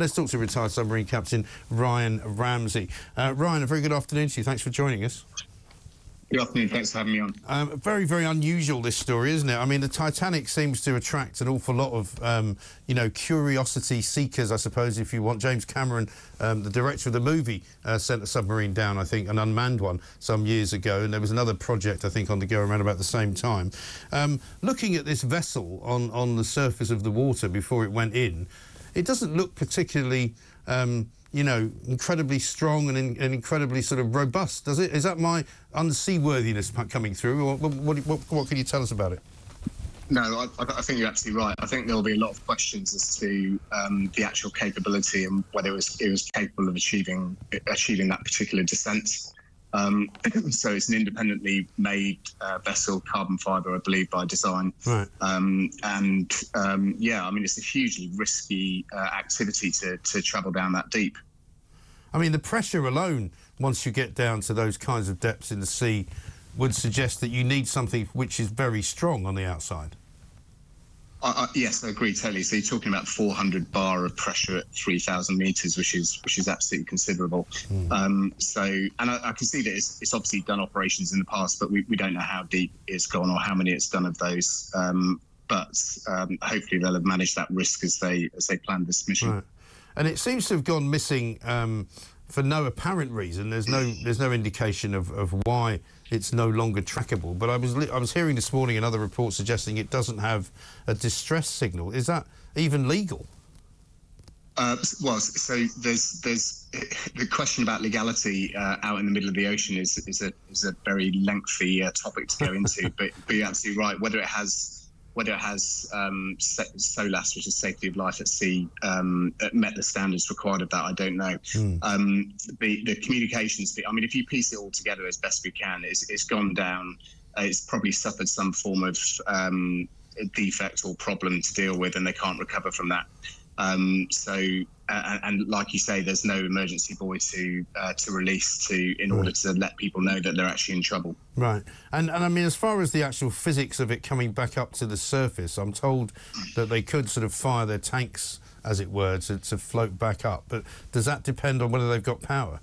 Let's talk to retired submarine captain Ryan Ramsey. Uh, Ryan, a very good afternoon to you. Thanks for joining us. Good afternoon. Thanks for having me on. Um, very, very unusual this story, isn't it? I mean, the Titanic seems to attract an awful lot of, um, you know, curiosity seekers, I suppose, if you want. James Cameron, um, the director of the movie, uh, sent a submarine down, I think, an unmanned one, some years ago, and there was another project, I think, on the go around about the same time. Um, looking at this vessel on on the surface of the water before it went in, it doesn't look particularly. Um, you know, incredibly strong and, in, and, incredibly sort of robust. Does it? Is that my unseaworthiness coming through? Or what, what, what, what can you tell us about it? No, I, I, think you're absolutely right. I think there'll be a lot of questions as to um, the actual capability and whether it was it was capable of achieving achieving that particular descent. Um, so it's an independently made uh, vessel, carbon fibre, I believe, by design. Right. Um, and um, yeah, I mean, it's a hugely risky uh, activity to, to travel down that deep. I mean, the pressure alone, once you get down to those kinds of depths in the sea, would suggest that you need something which is very strong on the outside. Uh, uh, yes, I agree totally. So you're talking about 400 bar of pressure at 3,000 meters, which is which is absolutely considerable. Mm. Um, so, and I, I, can see that it's, it's, obviously done operations in the past, but we, we don't know how deep it's gone or how many it's done of those. Um, but um, hopefully they'll have managed that risk as they as they planned this mission. Right. And it seems to have gone missing um, for no apparent reason. There's no there's no indication of, of why it's no longer trackable. But I was I was hearing this morning another report suggesting it doesn't have a distress signal. Is that even legal? Uh, well, so there's there's the question about legality uh, out in the middle of the ocean is is a is a very lengthy uh, topic to go into. but but you're absolutely right. Whether it has whether it has um, SOLAS, which is safety of life at sea, um, met the standards required of that, I don't know. Mm. Um, the, the communications, I mean, if you piece it all together as best we can, it's, it's gone down. Uh, it's probably suffered some form of um, defect or problem to deal with, and they can't recover from that. Um, so, uh, and like you say, there's no emergency buoy to uh, to release to in right. order to let people know that they're actually in trouble. Right, and and I mean, as far as the actual physics of it coming back up to the surface, I'm told that they could sort of fire their tanks, as it were, to, to float back up. But does that depend on whether they've got power?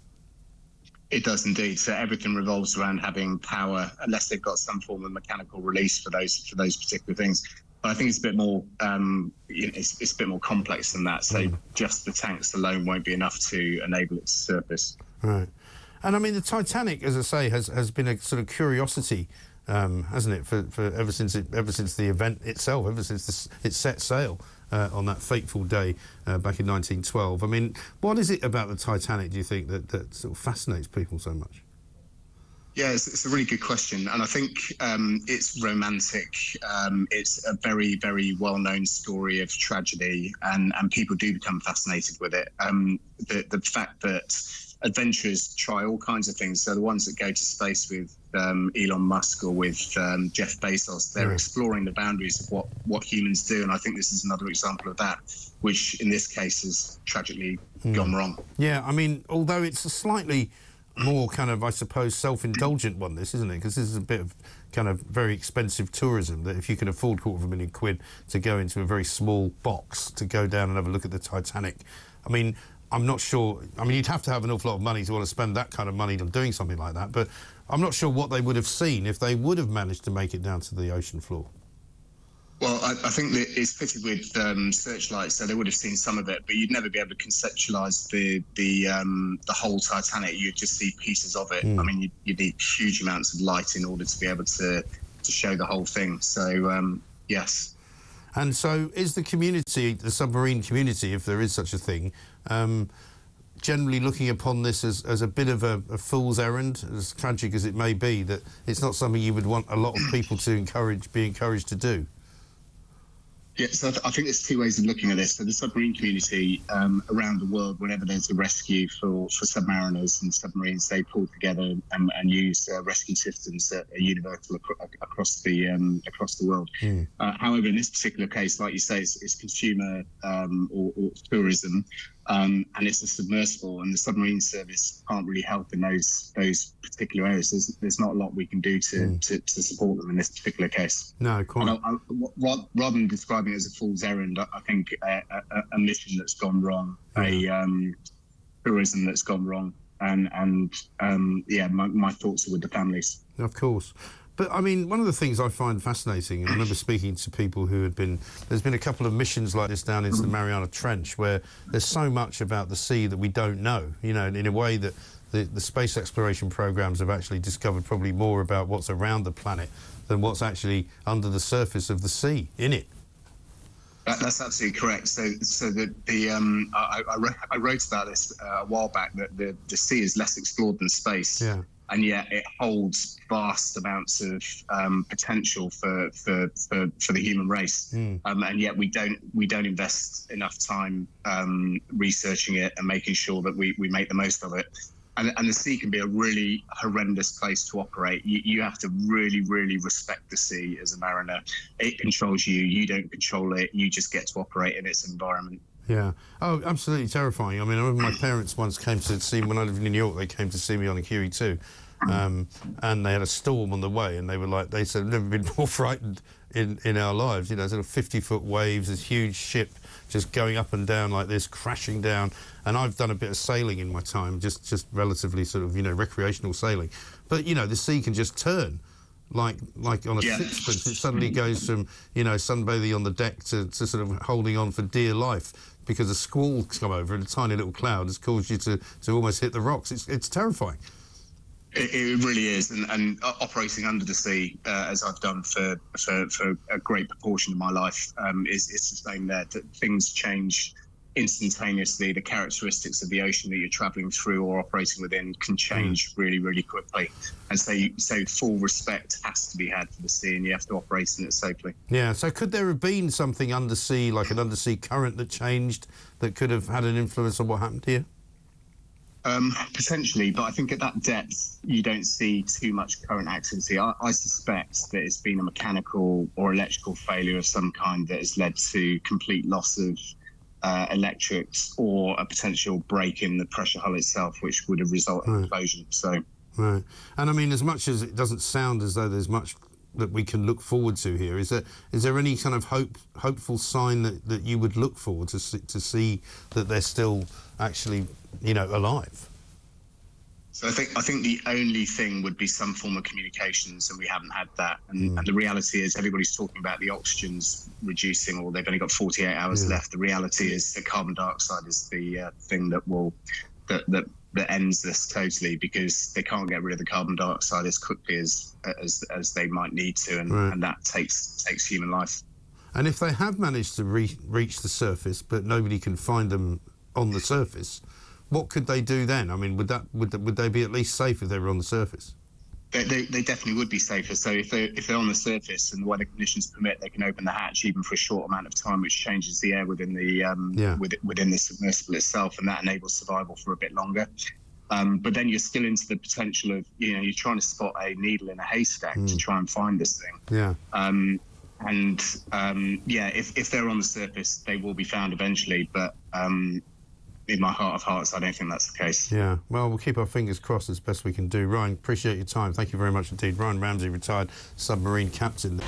It does indeed. So everything revolves around having power, unless they've got some form of mechanical release for those for those particular things. But I think it's a bit more um, it's, it's, a bit more complex than that. So mm. just the tanks alone won't be enough to enable it to surface. Right. And I mean, the Titanic, as I say, has, has been a sort of curiosity, um, hasn't it, for, for ever since it, ever since the event itself, ever since this, it set sail uh, on that fateful day uh, back in 1912. I mean, what is it about the Titanic, do you think, that, that sort of fascinates people so much? Yeah, it's, it's, a really good question, and I think um, it's romantic. Um, it's a very, very well-known story of tragedy, and, and people do become fascinated with it. Um, the the fact that adventurers try all kinds of things. So the ones that go to space with um, Elon Musk or with um, Jeff Bezos, they're mm. exploring the boundaries of what what humans do, and I think this is another example of that, which in this case has tragically mm. gone wrong. Yeah, I mean, although it's a slightly more kind of, I suppose, self-indulgent one, this, isn't it? Because this is a bit of kind of very expensive tourism that if you can afford a quarter of a million quid to go into a very small box to go down and have a look at the Titanic, I mean, I'm not sure. I mean, you'd have to have an awful lot of money to want to spend that kind of money on doing something like that. But I'm not sure what they would have seen if they would have managed to make it down to the ocean floor. Well, I, I, think that it's fitted with um, searchlights, so they would have seen some of it, but you'd never be able to conceptualise the the um, the whole Titanic. You'd just see pieces of it. Mm. I mean, you, you need huge amounts of light in order to be able to to show the whole thing. So um, yes. And so, is the community, the submarine community, if there is such a thing, um, generally looking upon this as, as a bit of a, a, fool's errand, as tragic as it may be, that it's not something you would want a lot of people to encourage, be encouraged to do? Yeah, so I think there's two ways of looking at this. So the submarine community um, around the world, whenever there's a rescue for, for submariners and submarines, they pull together and, and use uh, rescue systems that are universal ac- across the um, across the world. Mm. Uh, however, in this particular case, like you say, it's, it's consumer um, or, or, tourism. Um, and it's a submersible, and the submarine service can't really help in those those particular areas. There's, there's not a lot we can do to, mm. to, to, support them in this particular case. No, quite. I, I, rather than describing it as a fool's errand, I think a, a, a mission that's gone wrong, a um, tourism that's gone wrong, and and um, yeah, my, my thoughts are with the families. Of course. But I mean, one of the things I find fascinating, I remember speaking to people who had been, there's been a couple of missions like this down into the Mariana Trench where there's so much about the sea that we don't know, you know, in a way that the, the space exploration programs have actually discovered probably more about what's around the planet than what's actually under the surface of the sea, in it. That, that's absolutely correct. So, so the, the um, I, I, I, wrote about this uh, a while back that the, the sea is less explored than space. Yeah and yet it holds vast amounts of um, potential for, for, for, for, the human race. Mm. Um, and yet we don't we don't invest enough time um, researching it and making sure that we, we make the most of it. And, and the sea can be a really horrendous place to operate. You, you have to really, really respect the sea as a mariner. It controls you. You don't control it. You just get to operate in its environment. Yeah. Oh, absolutely terrifying. I mean, I remember my parents once came to see me when I lived in New York. They came to see me on a QE2, um, and they had a storm on the way, and they were like, they said, "Never been more frightened in in our lives." You know, sort of 50 foot waves, this huge ship just going up and down like this, crashing down. And I've done a bit of sailing in my time, just just relatively sort of you know recreational sailing, but you know the sea can just turn like like on a yeah. sixpence. It suddenly goes from you know sunbathing on the deck to, to sort of holding on for dear life because a squall's come over and a tiny little cloud has caused you to, to almost hit the rocks. It's, it's terrifying. It, it really is, and, and, operating under the sea, uh, as I've done for, for, for a great proportion of my life, um, is, is the same there. That things change instantaneously. The characteristics of the ocean that you're traveling through or operating within can change mm. really, really quickly. And so, you, so full respect has to be had for the sea, and you have to operate in it safely. Yeah. So, could there have been something undersea, like an undersea current that changed, that could have had an influence on what happened here? Um, potentially, but I think at that depth you don't see too much current activity. I, I, suspect that it's been a mechanical or electrical failure of some kind that has led to complete loss of uh, electrics or a potential break in the pressure hull itself, which would have resulted right. in explosion. So, right, and I mean, as much as it doesn't sound as though there's much that we can look forward to here, is there is there any kind of hope hopeful sign that, that you would look forward to see, to see that they're still actually you know alive? So I think I think the only thing would be some form of communications, and we haven't had that. And, mm. and the reality is, everybody's talking about the oxygen's reducing, or they've only got 48 hours yeah. left. The reality is the carbon dioxide is the uh, thing that will that, that that ends this totally because they can't get rid of the carbon dioxide as quickly as as, as they might need to, and, right. and that takes takes human life. And if they have managed to re- reach the surface, but nobody can find them on the surface what could they do then? I mean, would that would would they be at least safe if they were on the surface? They, they, they, definitely would be safer. So if they're, if they're on the surface and the weather conditions permit, they can open the hatch even for a short amount of time, which changes the air within the um, yeah. within, within the submersible itself, and that enables survival for a bit longer. Um, but then you're still into the potential of you know you're trying to spot a needle in a haystack mm. to try and find this thing. Yeah. Um, and um, yeah, if if they're on the surface, they will be found eventually. But um, in my heart of hearts, I don't think that's the case. Yeah, well, we'll keep our fingers crossed as best we can do. Ryan, appreciate your time. Thank you very much indeed. Ryan Ramsey, retired submarine captain.